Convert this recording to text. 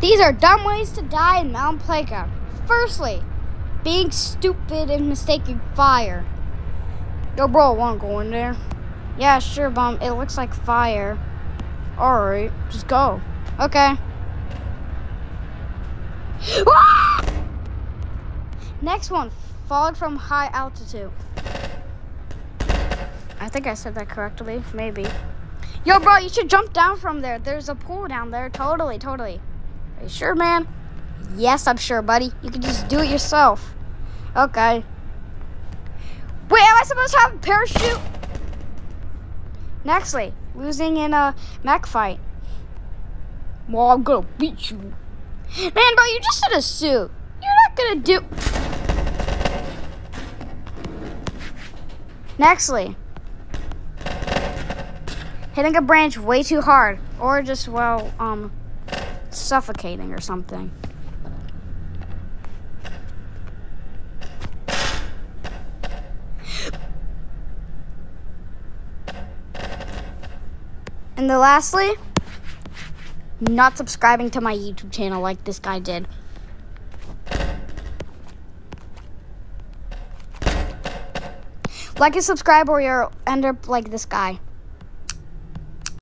These are dumb ways to die in Melon Playground. Firstly, being stupid and mistaking fire. Yo, bro, wanna go in there? Yeah, sure, bum. It looks like fire. Alright, just go. Okay. Ah! Next one, falling from high altitude. I think I said that correctly. Maybe. Yo, bro, you should jump down from there. There's a pool down there. Totally, totally. Are you sure, man? Yes, I'm sure, buddy. You can just do it yourself. Okay. Wait, am I supposed to have a parachute? Nextly, losing in a mech fight. Well, I'm gonna beat you. Man, bro, you're just in a suit. You're not gonna do. Nextly, hitting a branch way too hard, or just well, um, suffocating or something. And then lastly, not subscribing to my YouTube channel like this guy did. Like and subscribe or you'll end up like this guy.